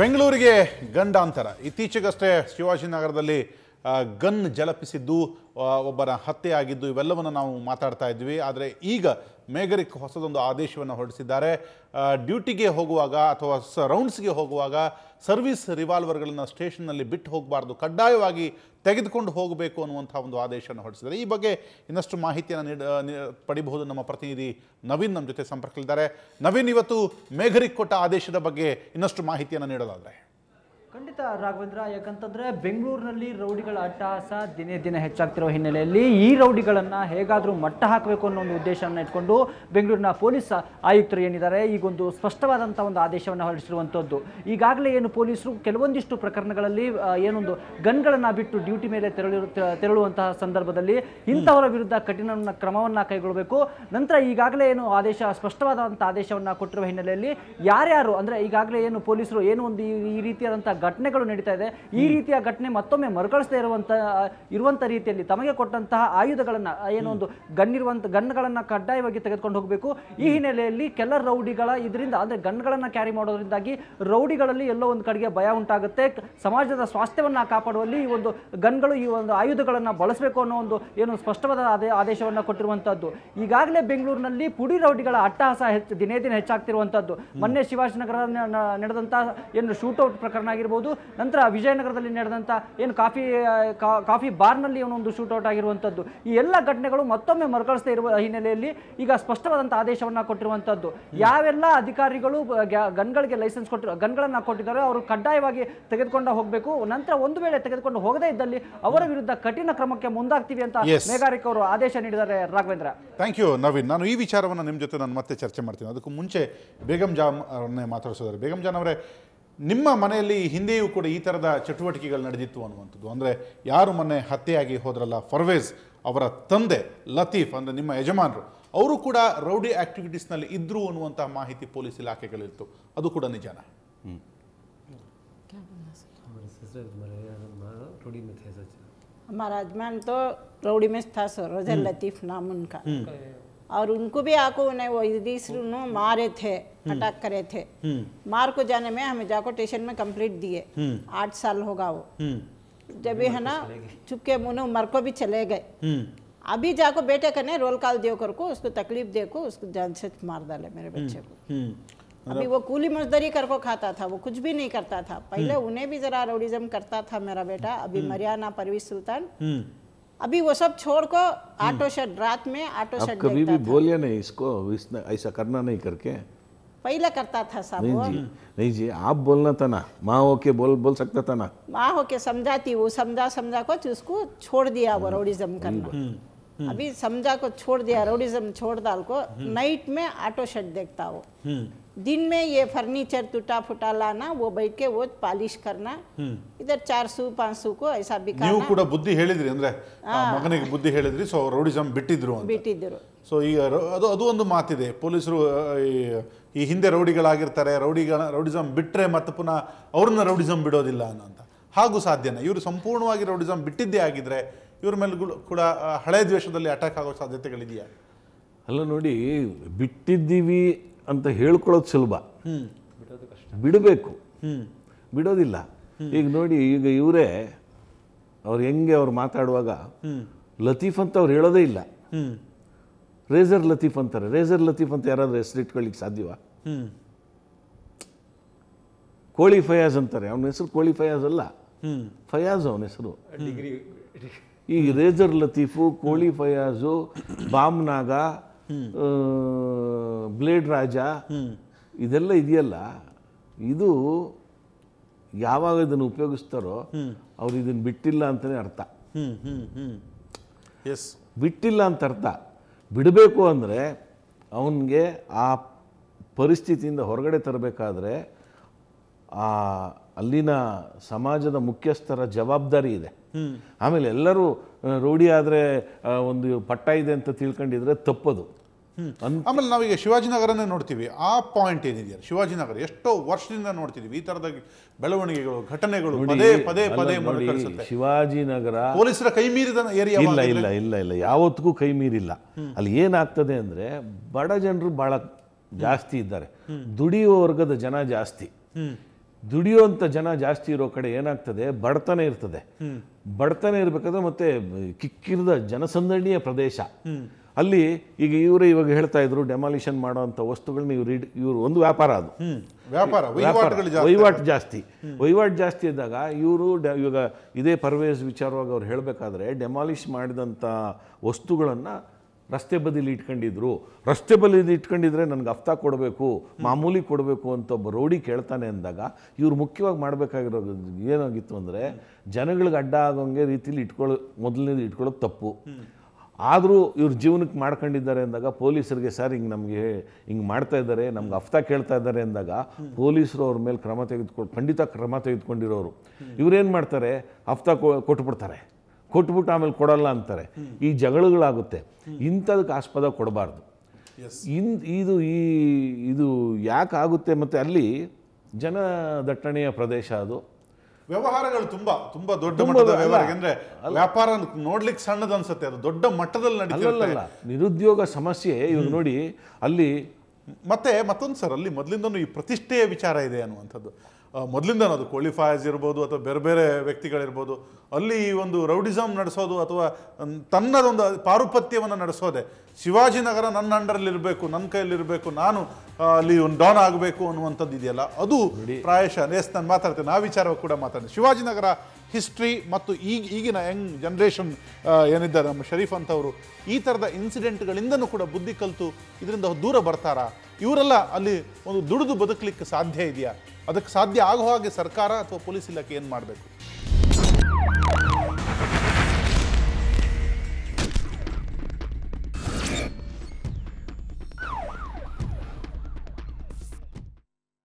ಬೆಂಗಳೂರಿಗೆ ಗಂಡಾಂತರ. ಇತ್ತೀಚೆಗಷ್ಟೇ ಶಿವಾಜಿನಗರದಲ್ಲಿ ಗನ್ ಜಲಪಿಸಿದ್ದು ಒಬ್ಬರ ಹತ್ಯೆ ಆಗಿದ್ದು ಇವೆಲ್ಲವನ್ನು ನಾವು ಮಾತಾಡ್ತಾ ಇದ್ವಿ. ಆದರೆ ಈಗ ಮೇಗರಿಕ್ ಹೊಸದೊಂದು ಆದೇಶವನ್ನು ಹೊರಡಿಸಿದ್ದಾರೆ. ಡ್ಯೂಟಿಗೆ ಹೋಗುವಾಗ ಅಥವಾ ಸ, ರೌಂಡ್ಸ್ಗೆ ಹೋಗುವಾಗ ಸರ್ವಿಸ್ ರಿವಾಲ್ವರ್ಗಳನ್ನು ಸ್ಟೇಷನ್ನಲ್ಲಿ ಬಿಟ್ಟು ಹೋಗಬಾರ್ದು, ಕಡ್ಡಾಯವಾಗಿ ತೆಗೆದುಕೊಂಡು ಹೋಗಬೇಕು ಅನ್ನುವಂಥ ಒಂದು ಆದೇಶವನ್ನು ಹೊರಡಿಸಿದ್ದಾರೆ. ಈ ಬಗ್ಗೆ ಇನ್ನಷ್ಟು ಮಾಹಿತಿಯನ್ನು ನೀಡ ಪಡಿಬಹುದು ನಮ್ಮ ಪ್ರತಿನಿಧಿ ನವೀನ್ ನಮ್ಮ ಜೊತೆ ಸಂಪರ್ಕದಲ್ಲಿದ್ದಾರೆ. ನವೀನ್, ಇವತ್ತು ಮೇಘರಿಕ್ ಕೊಟ್ಟ ಆದೇಶದ ಬಗ್ಗೆ ಇನ್ನಷ್ಟು ಮಾಹಿತಿಯನ್ನು ನೀಡೋದಾದರೆ ಖಂಡಿತ ರಾಘವೇಂದ್ರ, ಯಾಕಂತಂದರೆ ಬೆಂಗಳೂರಿನಲ್ಲಿ ರೌಡಿಗಳ ಅಟ್ಟಹಾಸ ದಿನೇ ದಿನ ಹೆಚ್ಚಾಗ್ತಿರೋ ಹಿನ್ನೆಲೆಯಲ್ಲಿ ಈ ರೌಡಿಗಳನ್ನ ಹೇಗಾದರೂ ಮಟ್ಟ ಹಾಕಬೇಕು ಅನ್ನೋ ಒಂದು ಉದ್ದೇಶವನ್ನು ಇಟ್ಕೊಂಡು ಬೆಂಗಳೂರಿನ ಪೊಲೀಸ್ ಆಯುಕ್ತರು ಏನಿದ್ದಾರೆ, ಈಗೊಂದು ಸ್ಪಷ್ಟವಾದಂಥ ಒಂದು ಆದೇಶವನ್ನು ಹೊರಡಿಸಿರುವಂಥದ್ದು ಈಗಾಗಲೇ ಏನು ಪೊಲೀಸರು ಕೆಲವೊಂದಿಷ್ಟು ಪ್ರಕರಣಗಳಲ್ಲಿ ಏನೊಂದು ಗನ್ಗಳನ್ನು ಬಿಟ್ಟು ಡ್ಯೂಟಿ ಮೇಲೆ ತೆರಳಿರು ತೆ- ತೆರಳುವಂತಹ ಸಂದರ್ಭದಲ್ಲಿ ಇಂಥವರ ವಿರುದ್ಧ ಕಠಿಣ ಕ್ರಮವನ್ನು ಕೈಗೊಳ್ಳಬೇಕು. ನಂತರ ಈಗಾಗಲೇ ಏನು ಆದೇಶ ಸ್ಪಷ್ಟವಾದಂಥ ಆದೇಶವನ್ನು ಕೊಟ್ಟಿರುವ ಹಿನ್ನೆಲೆಯಲ್ಲಿ ಯಾರ್ಯಾರು, ಅಂದರೆ ಈಗಾಗಲೇ ಏನು ಪೊಲೀಸರು ಏನು ಒಂದು ಈ ಈ ರೀತಿಯಾದಂಥ ಘಟನೆಗಳು ನಡೀತಾ ಇದೆ. ಈ ರೀತಿಯ ಘಟನೆ ಮತ್ತೊಮ್ಮೆ ಮರುಕಳಿಸದೇ ಇರುವಂಥ ಇರುವಂಥ ರೀತಿಯಲ್ಲಿ ತಮಗೆ ಕೊಟ್ಟಂತಹ ಆಯುಧಗಳನ್ನು ಏನೋ ಒಂದು ಗನ್ ಇರುವಂಥ ಗನ್ಗಳನ್ನು ಕಡ್ಡಾಯವಾಗಿ ತೆಗೆದುಕೊಂಡು ಹೋಗಬೇಕು. ಈ ಹಿನ್ನೆಲೆಯಲ್ಲಿ ಕೆಲ ರೌಡಿಗಳ ಇದರಿಂದ ಅಂದರೆ ಗನ್ಗಳನ್ನು ಕ್ಯಾರಿ ಮಾಡೋದ್ರಿಂದಾಗಿ ರೌಡಿಗಳಲ್ಲಿ ಎಲ್ಲೋ ಒಂದು ಕಡೆಗೆ ಭಯ ಉಂಟಾಗುತ್ತೆ. ಸಮಾಜದ ಸ್ವಾಸ್ಥ್ಯವನ್ನು ಕಾಪಾಡುವಲ್ಲಿ ಈ ಒಂದು ಗನ್ಗಳು ಈ ಒಂದು ಆಯುಧಗಳನ್ನು ಬಳಸಬೇಕು ಅನ್ನೋ ಒಂದು ಏನು ಸ್ಪಷ್ಟವಾದ ಆದೇಶವನ್ನ ಕೊಟ್ಟಿರುವಂಥದ್ದು ಈಗಾಗಲೇ ಬೆಂಗಳೂರಿನಲ್ಲಿ ಪುಡಿ ರೌಡಿಗಳ ಅಟ್ಟಹಾಸ ಹೆಚ್ಚು ದಿನೇ ದಿನ ಹೆಚ್ಚಾಗ್ತಿರುವಂಥದ್ದು ಮೊನ್ನೆ ಶಿವಾಜಿನಗರ ನಡೆದಂತಹ ಏನು ಶೂಟೌಟ್ ಪ್ರಕರಣ ಆಗಿರ್ಬೋದು ನಂತರ ವಿಜಯನಗರದಲ್ಲಿ ನಡೆದಂಥ ಏನು ಕಾಫಿ ಕಾಫಿ ಬಾರ್ನಲ್ಲಿ ಒಂದು ಶೂಟೌಟ್ ಆಗಿರುವಂಥದ್ದು ಈ ಎಲ್ಲ ಘಟನೆಗಳು ಮತ್ತೊಮ್ಮೆ ಮರುಕಳಿಸದೇ ಇರುವ ಹಿನ್ನೆಲೆಯಲ್ಲಿ ಈಗ ಸ್ಪಷ್ಟವಾದಂಥ ಆದೇಶವನ್ನು ಕೊಟ್ಟಿರುವಂಥದ್ದು ಯಾವೆಲ್ಲ ಅಧಿಕಾರಿಗಳು ಗನ್ಗಳಿಗೆ ಲೈಸೆನ್ಸ್ ಕೊಟ್ಟಿರೋ ಗನ್ಗಳನ್ನು ಕೊಟ್ಟಿದ್ದಾರೆ ಅವರು ಕಡ್ಡಾಯವಾಗಿ ತೆಗೆದುಕೊಂಡು ಹೋಗಬೇಕು. ನಂತರ ಒಂದು ವೇಳೆ ತೆಗೆದುಕೊಂಡು ಹೋಗದೇ ಇದ್ದಲ್ಲಿ ಅವರ ವಿರುದ್ಧ ಕಠಿಣ ಕ್ರಮಕ್ಕೆ ಮುಂದಾಗ್ತೀವಿ ಅಂತ. ಮೇಘಾರಿಕ್ ಅವರು ಆದೇಶ ನೀಡಿದ್ದಾರೆ ರಾಘವೇಂದ್ರ. Thank you Naveen. ನಾನು ಈ ವಿಚಾರವನ್ನು ನಿಮ್ಮ ಜೊತೆ ನಾನು ಮತ್ತೆ ಚರ್ಚೆ ಮಾಡ್ತೀನಿ. ಅದಕ್ಕೂ ಮುಂಚೆ ಬೇಗಂ ಜಾಮ್ ಅವರನ್ನೇ ಮಾತಾಡಿಸೋದಾರೆ ಬೇಗಂ ಜಾನ್ ಅವರೇ ನಿಮ್ಮ ಮನೆಯಲ್ಲಿ ಹಿಂದೆಯೂ ಕೂಡ ಈ ಥರದ ಚಟುವಟಿಕೆಗಳು ನಡೆದಿತ್ತು ಅನ್ನುವಂಥದ್ದು ಅಂದರೆ ಯಾರು ಮೊನ್ನೆ ಹತ್ಯೆಯಾಗಿ ಹೋದ್ರಲ್ಲ ಫರ್ವೇಜ್ ಅವರ ತಂದೆ ಲತೀಫ್ ಅಂದರೆ ನಿಮ್ಮ ಯಜಮಾನರು ಅವರು ಕೂಡ ರೌಡಿ ಆಕ್ಟಿವಿಟೀಸ್ನಲ್ಲಿ ಇದ್ದರು ಅನ್ನುವಂಥ ಮಾಹಿತಿ ಪೊಲೀಸ್ ಇಲಾಖೆಗಳಿತ್ತು ಅದು ಕೂಡ ನಿಜಾನ हमारे ससुर हमारे हमारा रोडी में थे सच हमारा अजमान तो रौड़ी में था सर रजल लतीफ नाम उनका और उनको भी आको उन्हें वो इधर मारे थे अटैक करे थे। मार को जाने में हमें जाको स्टेशन में कंप्लीट दिए। आठ साल होगा वो। जब ये है ना चुपके मुने उमर को भी चले गए। अभी जाको बेटे कने रोल काल कर को उसको तकलीफ़ दे को उसको जान से मार डाले मेरे बच्चे को। अभी वो कूली मजदूरी कर को खाता था वो कुछ भी नहीं करता था। पहले उन्हें भी जरा रोडिज्म करता था मेरा बेटा। अभी मरियाना परवीज सुल्तान। अभी वो सब छोड़ को ऑटो शेड रात में ऑटो शेड कभी भी। बोलिए नहीं इसको इसने ऐसा करना नहीं करके। पहले करता था साहब नहीं जी नहीं जी आप बोलना था ना। माँ होके बोल बोल सकता था ना। माँ होके समझाती वो समझा समझा को उसको छोड़ दिया वो रोडिज्म करना। अभी समझा को छोड़ दिया रौडिज्म छोड़ डाल को नाइट में ऑटो शेड देखता वो दिन में ये फर्नीचर टूटा फुटा लाना वो बैठ के वो पॉलिश करना इधर चार सौ पाँच सौ को ऐसा ನೀವು बिकाना ಕೂಡ ಬುದ್ಧಿ ಹೇಳಿದ್ರಿ ಅಂದರೆ ಮಗನಿಗೆ ಬುದ್ಧಿ ಹೇಳಿದ್ರಿ ಸೊ ರೌಡಿಸಮ್ ಬಿಟ್ಟಿದ್ರು ಅಂತ ಬಿಟ್ಟಿದ್ದರು ಸೊ ಈಗ ರ- ಅದು ಅದು ಒಂದು ಮಾತಿದೆ ಪೊಲೀಸರು ಆ, ಈ- ಈ ಹಿಂದೆ ರೌಡಿಗಳಾಗಿರ್ತಾರೆ ರೌಡಿಗಳ ರೌಡಿಸಮ್ ಬಿಟ್ಟರೆ ಮತ್ತೆ ಪುನಃ ಅವ್ರನ್ನ ರೌಡಿಸಮ್ ಬಿಡೋದಿಲ್ಲ ಅನ್ನೋಂತ ಹಾಗೂ ಸಾಧ್ಯನ ಇವರು ಸಂಪೂರ್ಣವಾಗಿ ರೌಡಿಸಮ್ ಬಿಟ್ಟಿದ್ದೇ ಆಗಿದ್ರೆ ಇವ್ರ ಮೇಲೆ ಕೂಡ ಹಳೆ ದ್ವೇಷದಲ್ಲಿ ಅಟ್ಯಾಕ್ ಆಗೋ ಸಾಧ್ಯತೆಗಳಿದೆಯಾ? ಅಲ್ಲ ನೋಡಿ ಬಿಟ್ಟಿದ್ದೀವಿ ಅಂತ ಹೇಳ್ಕೊಳ್ಳೋದು ಸುಲಭ. ಬಿಡಬೇಕು. ಬಿಡೋದಿಲ್ಲ. ಈಗ ನೋಡಿ ಈಗ ಇವರೇ ಅವ್ರು ಹೆಂಗೆ ಅವ್ರು ಮಾತಾಡುವಾಗ ಲತೀಫ್ ಅಂತ ಅವ್ರು ಹೇಳೋದೇ ಇಲ್ಲ. ರೇಜರ್ ಲತೀಫ್ ಅಂತಾರೆ. ರೇಜರ್ ಲತೀಫ್ ಅಂತ ಯಾರಾದರೂ ಹೆಸರು ಇಟ್ಕೊಳ್ಳಿಕ್ಕೆ ಸಾಧ್ಯವಾ? ಕೋಳಿ ಫಯಾಜ್ ಅಂತಾರೆ. ಅವನ ಹೆಸರು ಕೋಳಿ ಫಯಾಜ್ ಅಲ್ಲ. ಫಯಾಜ್ ಅವನ ಹೆಸರು. ಈ ರೇಜರ್ ಲತೀಫು ಕೋಳಿ ಫಯಾಜು ಬಾಮ್ನಾಗ ನಾಗ ಬ್ಲೇಡ್ ರಾಜ ಇದೆಲ್ಲ ಇದೆಯಲ್ಲ ಇದು ಯಾವಾಗ ಇದನ್ನು ಉಪಯೋಗಿಸ್ತಾರೋ ಅವ್ರು ಇದನ್ನು ಬಿಟ್ಟಿಲ್ಲ ಅಂತಲೇ ಅರ್ಥ. ಎಸ್ ಬಿಟ್ಟಿಲ್ಲ ಅಂತ ಅರ್ಥ. ಬಿಡಬೇಕು ಅಂದರೆ ಅವನಿಗೆ ಆ ಪರಿಸ್ಥಿತಿಯಿಂದ ಹೊರಗಡೆ ತರಬೇಕಾದ್ರೆ ಆ ಅಲ್ಲಿನ ಸಮಾಜದ ಮುಖ್ಯಸ್ಥರ ಜವಾಬ್ದಾರಿ ಇದೆ. ಆಮೇಲೆ ಎಲ್ಲರೂ ರೂಢಿ ಆದರೆ ಒಂದು ಪಟ್ಟ ಇದೆ ಅಂತ ತಿಳ್ಕೊಂಡಿದ್ರೆ ತಪ್ಪದು. ಆಮೇಲೆ ನಾವೀಗ ಶಿವಾಜಿನಗರನೇ ನೋಡ್ತೀವಿ. ಆ ಪಾಯಿಂಟ್ ಏನಿದೆಯಲ್ಲ ಶಿವಾಜಿನಗರ ಎಷ್ಟೋ ವರ್ಷದಿಂದ ನೋಡ್ತಿದೀವಿ. ಈ ತರದ ಬೆಳವಣಿಗೆಗಳು ಘಟನೆಗಳು ಪದೇ ಪದೇ ಪದೇ ಶಿವಾಜಿನಗರ ಪೊಲೀಸರ ಕೈ ಮೀರಿದ ಏರಿಯಾ ಇಲ್ಲ ಇಲ್ಲ ಇಲ್ಲ? ಇಲ್ಲ ಯಾವತ್ತಿಗೂ ಕೈ ಮೀರಿಲ್ಲ. ಅಲ್ಲಿ ಏನಾಗ್ತದೆ ಅಂದ್ರೆ ಬಡ ಜನರು ಬಹಳ ಜಾಸ್ತಿ ಇದ್ದಾರೆ. ದುಡಿಯುವ ವರ್ಗದ ಜನ ಜಾಸ್ತಿ. ದುಡಿಯುವಂಥ ಜನ ಜಾಸ್ತಿ ಇರೋ ಕಡೆ ಏನಾಗ್ತದೆ? ಬಡತನ ಇರ್ತದೆ. ಬಡತನ ಇರಬೇಕಾದ್ರೆ ಮತ್ತೆ ಕಿಕ್ಕಿರದ ಜನಸಂದಣಿಯ ಪ್ರದೇಶ. ಅಲ್ಲಿ ಈಗ ಇವರು ಇವಾಗ ಹೇಳ್ತಾ ಇದ್ರು ಡೆಮಾಲಿಷನ್ ಮಾಡುವಂಥ ವಸ್ತುಗಳನ್ನ ಇವ್ರು ಇವರು ಇವ್ರು ಒಂದು ವ್ಯಾಪಾರ ಅದು. ವ್ಯಾಪಾರ ವಹಿವಾಟು ಜಾಸ್ತಿ. ವಹಿವಾಟು ಜಾಸ್ತಿ ಇದ್ದಾಗ ಇವರು ಇವಾಗ ಇದೇ ಪರ್ವೇಸ್ ವಿಚಾರವಾಗಿ ಅವ್ರು ಹೇಳಬೇಕಾದ್ರೆ ಡೆಮಾಲಿಷ್ ಮಾಡಿದಂಥ ವಸ್ತುಗಳನ್ನು ರಸ್ತೆ ಬದಿಲಿ ಇಟ್ಕೊಂಡಿದ್ರು. ರಸ್ತೆ ಬದಿಲಿ ಇಟ್ಕೊಂಡಿದ್ರೆ ನನಗೆ ಹಫ್ತಾ ಕೊಡಬೇಕು ಮಾಮೂಲಿ ಕೊಡಬೇಕು ಅಂತ ಒಬ್ಬ ರೋಡಿ ಕೇಳ್ತಾನೆ ಅಂದಾಗ ಇವ್ರು ಮುಖ್ಯವಾಗಿ ಮಾಡಬೇಕಾಗಿರೋ ಏನಾಗಿತ್ತು ಅಂದರೆ ಜನಗಳಿಗೆ ಅಡ್ಡ ಆಗೋಂಗೆ ರೀತಿಲಿ ಇಟ್ಕೊಳ್ಳೋ ಮೊದಲನೇದು ಇಟ್ಕೊಳ್ಳೋದು ತಪ್ಪು. ಆದರೂ ಇವ್ರ ಜೀವನಕ್ಕೆ ಮಾಡ್ಕೊಂಡಿದ್ದಾರೆ ಅಂದಾಗ ಪೊಲೀಸರಿಗೆ ಸರ್ ಹಿಂಗೆ ನಮಗೆ ಹಿಂಗೆ ಮಾಡ್ತಾ ಇದ್ದಾರೆ ನಮ್ಗೆ ಹಫ್ತಾ ಕೇಳ್ತಾ ಇದ್ದಾರೆ ಅಂದಾಗ ಪೊಲೀಸರು ಅವ್ರ ಮೇಲೆ ಕ್ರಮ ತೆಗೆದುಕೊಂಡು ಖಂಡಿತ ಕ್ರಮ ತೆಗೆದುಕೊಂಡಿರೋರು. ಇವ್ರೇನು ಮಾಡ್ತಾರೆ? ಹಫ್ತಾ ಕೊ- ಕೊಟ್ಬಿಡ್ತಾರೆ. ಕೊಟ್ಬಿಟ್ಟು ಆಮೇಲೆ ಕೊಡಲ್ಲ ಅಂತಾರೆ. ಈ ಜಗಳಗಳಾಗುತ್ತೆ. ಇಂಥದಕ್ಕೆ ಆಸ್ಪದ ಕೊಡಬಾರ್ದು. ಇನ್ ಇದು ಈ ಇದು ಯಾಕೆ ಆಗುತ್ತೆ ಮತ್ತು ಅಲ್ಲಿ ಜನ ದಟ್ಟಣೆಯ ಪ್ರದೇಶ ಅದು. ವ್ಯವಹಾರಗಳು ತುಂಬ ತುಂಬ ದೊಡ್ಡ ಮಟ್ಟದ. ವ್ಯವಹಾರ ಅಂದ್ರೆ ವ್ಯಾಪಾರ ನೋಡ್ಲಿಕ್ಕೆ ಸಣ್ಣದು ಅನ್ಸುತ್ತೆ. ಅದು ದೊಡ್ಡ ಮಟ್ಟದಲ್ಲಿ ಅಲ್ಲಲ್ಲ ನಿರುದ್ಯೋಗ ಸಮಸ್ಯೆ ಇವಾಗ ನೋಡಿ ಅಲ್ಲಿ ಮತ್ತೆ ಮತ್ತೊಂದು ಸರ್ ಅಲ್ಲಿ ಮೊದಲಿಂದನೂ ಈ ಪ್ರತಿಷ್ಠೆಯ ವಿಚಾರ ಇದೆ ಅನ್ನುವಂಥದ್ದು. ಮೊದಲಿಂದನೂ ಅದು ಕ್ವಾಲಿಫೈಯರ್ಸ್ ಇರ್ಬೋದು ಅಥವಾ ಬೇರೆ ಬೇರೆ ವ್ಯಕ್ತಿಗಳಿರ್ಬೋದು. ಅಲ್ಲಿ ಈ ಒಂದು ರೌಡಿಸಮ್ ನಡೆಸೋದು ಅಥವಾ ತನ್ನದೊಂದು ಪಾರುಪತ್ಯವನ್ನು ನಡೆಸೋದೆ. ಶಿವಾಜಿನಗರ ನನ್ನ ಅಂಡರಲ್ಲಿ ಇರಬೇಕು ನನ್ನ ಕೈಯಲ್ಲಿರಬೇಕು, ನಾನು ಅಲ್ಲಿ ಒಂದು ಡೌನ್ ಆಗಬೇಕು ಅನ್ನುವಂಥದ್ದು ಇದೆಯಲ್ಲ ಅದು ಪ್ರಾಯಶಃ ಎಸ್ ನಾನು ಮಾತಾಡ್ತೇನೆ ಆ ವಿಚಾರ ಕೂಡ ಮಾತಾಡ್ತೀನಿ. ಶಿವಾಜಿನಗರ ಹಿಸ್ಟ್ರಿ ಮತ್ತು ಈಗ ಈಗಿನ ಯಂಗ್ ಜನ್ರೇಷನ್ ಏನಿದ್ದಾರೆ ನಮ್ಮ ಶರೀಫ್ ಅಂತವರು ಈ ಥರದ ಇನ್ಸಿಡೆಂಟ್ಗಳಿಂದನೂ ಕೂಡ ಬುದ್ಧಿ ಕಲಿತು ಇದರಿಂದ ದೂರ ಬರ್ತಾರಾ? ಇವರೆಲ್ಲ ಅಲ್ಲಿ ಒಂದು ದುಡಿದು ಬದುಕಲಿಕ್ಕೆ ಸಾಧ್ಯ ಇದೆಯಾ? ಅದಕ್ಕೆ ಸಾಧ್ಯ ಆಗೋ ಹಾಗೆ ಸರ್ಕಾರ ಅಥವಾ ಪೊಲೀಸ್ ಇಲಾಖೆ ಏನು ಮಾಡಬೇಕು?